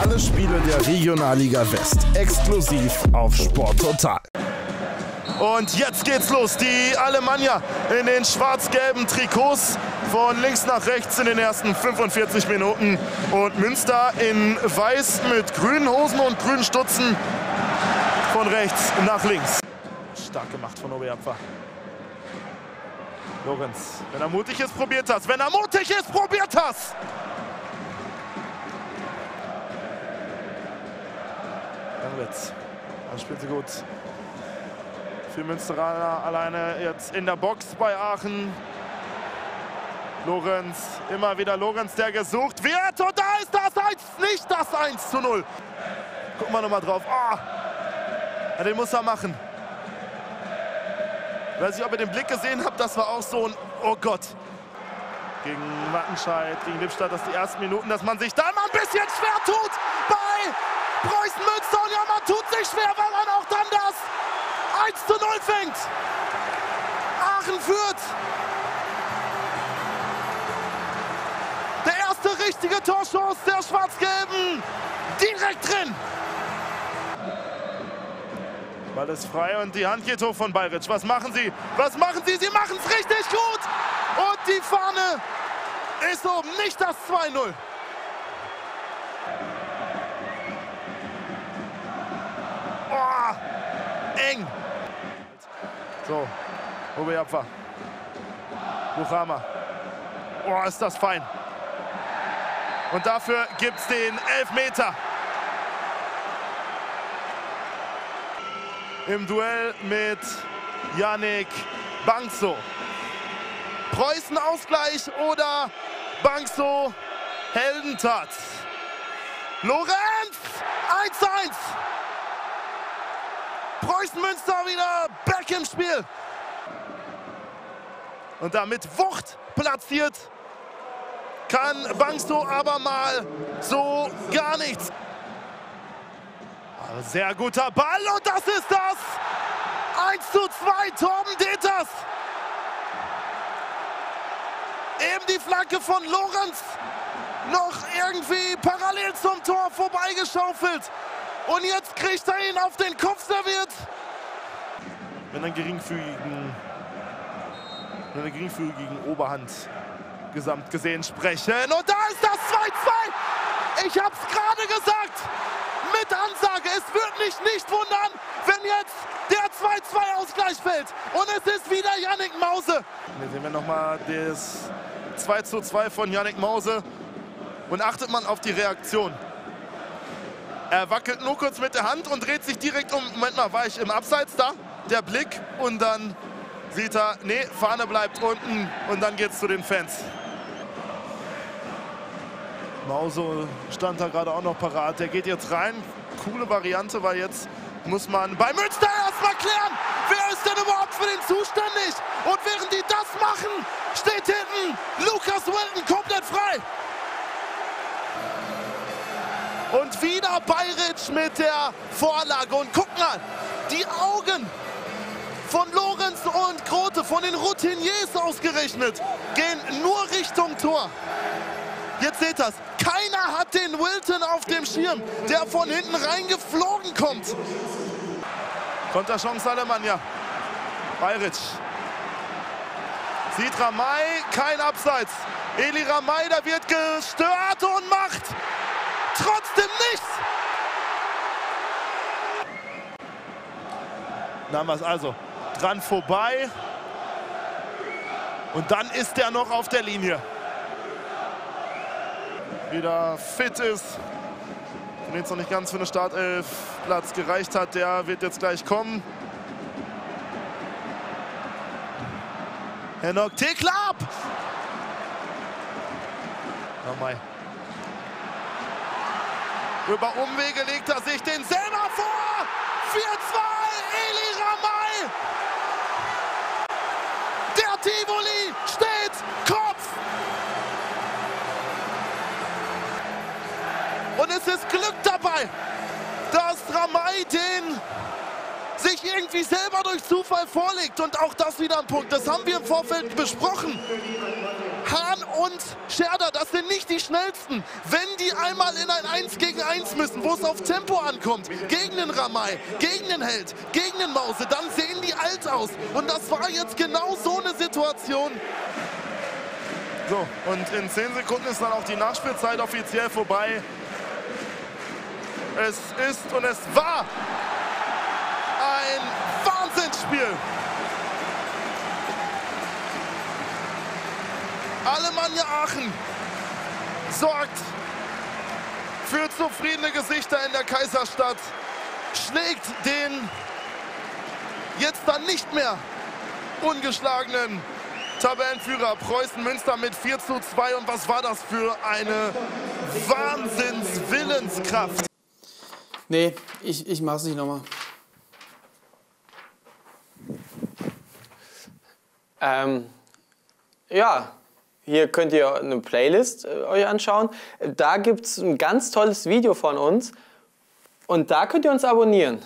Alle Spiele der Regionalliga West exklusiv auf Sport Total. Und jetzt geht's los. Die Alemannia in den schwarz-gelben Trikots von links nach rechts in den ersten 45 Minuten. Und Münster in weiß mit grünen Hosen und grünen Stutzen von rechts nach links. Stark gemacht von Obeapfer. Lorenz, wenn er mutig ist, probiert das. Wenn er mutig ist, probiert das. Langwitz. Da spielt sie gut. Für Münsteraner alleine jetzt in der Box bei Aachen. Lorenz, immer wieder Lorenz, der gesucht wird. Und da ist das 1, nicht das 1 zu 0. Gucken wir nochmal drauf. Oh. Ja, den muss er machen. Weiß nicht, ob ihr den Blick gesehen habt, das war auch so ein, oh Gott. Gegen Wattenscheid, gegen Lippstadt, das die ersten Minuten, dass man sich da mal ein bisschen schwer tut bei Preußen Münster. Und ja, man tut sich schwer, weil man auch dann das 1 zu 0 fängt. Aachen führt. Der erste richtige Torschuss der Schwarz-Gelben. Direkt drin. Ball ist frei und die Hand geht hoch von Bayritsch. Was machen sie? Was machen sie? Sie machen es richtig gut. Und die Fahne ist oben. Nicht das 2-0. Eng. So, Oberjapfer. Buchhammer. Oh, ist das fein. Und dafür gibt es den Elfmeter. im Duell mit Yannick Bangso. Preußen Ausgleich oder Bangso Heldentat. Lorenz 1-1. Preußen Münster wieder back im Spiel. Und damit Wucht platziert kann Bangso aber mal so gar nichts. Sehr guter Ball und das ist das. 1 zu 2, Torben Deters. Eben die Flanke von Lorenz. Noch irgendwie parallel zum Tor vorbeigeschaufelt. Und jetzt kriegt er ihn auf den Kopf serviert. Mit einer geringfügigen, mit einer geringfügigen Oberhand gesamt gesehen sprechen. Und da ist das 2-2. Ich hab's gerade gesagt mit Ansage. Es wird mich nicht wundern, wenn jetzt der 2-2-Ausgleich fällt. Und es ist wieder Yannick Mause. Hier sehen wir nochmal das 2 2 von Yannick Mause. Und achtet man auf die Reaktion. Er wackelt nur kurz mit der Hand und dreht sich direkt um. Moment mal, war ich im Abseits da? Der Blick und dann sieht er, nee, Fahne bleibt unten und dann geht's zu den Fans. Mauso stand da gerade auch noch parat. Der geht jetzt rein. Coole Variante, weil jetzt muss man bei Münster erstmal klären, wer ist denn überhaupt für den zuständig? Und während die das machen, steht hinten Lukas Wilton komplett frei. Und Bayritsch mit der Vorlage. Und guck mal, die Augen von Lorenz und Grote, von den Routiniers ausgerechnet, gehen nur Richtung Tor. Jetzt seht ihr Keiner hat den Wilton auf dem Schirm, der von hinten reingeflogen kommt. Konterchance Alemannia. Bayritsch. Sieht Ramay, kein Abseits. Eli Ramay, da wird gestört und macht trotzdem nichts. Dann wir es also. Dran vorbei. Und dann ist er noch auf der Linie wieder fit ist. Wenn jetzt noch nicht ganz für eine Startelf-Platz gereicht hat, der wird jetzt gleich kommen. Henok Teklab! Ramay. Über Umwege legt er sich den selber vor. 4-2, Eli Ramay. Der Tivoli steht Kopf. Und es ist Glück dabei, dass Ramay den sich irgendwie selber durch Zufall vorlegt. Und auch das wieder ein Punkt. Das haben wir im Vorfeld besprochen. Hahn und Scherder, das sind nicht die schnellsten. Wenn die einmal in ein 1 gegen 1 1 müssen, wo es auf Tempo ankommt, gegen den Ramay, gegen den Held, gegen den Mause, dann sehen die alt aus. Und das war jetzt genau so eine Situation. So, und in 10 Sekunden ist dann auch die Nachspielzeit offiziell vorbei. Es ist und es war ein Wahnsinnsspiel. Alemannia Aachen sorgt für zufriedene Gesichter in der Kaiserstadt, schlägt den jetzt dann nicht mehr ungeschlagenen Tabellenführer Preußen Münster mit 4 zu 2. Und was war das für eine Wahnsinnswillenskraft? Nee, ich, ich mach's nicht nochmal. Ähm, ja, hier könnt ihr eine Playlist äh, euch anschauen. Da gibt es ein ganz tolles Video von uns und da könnt ihr uns abonnieren.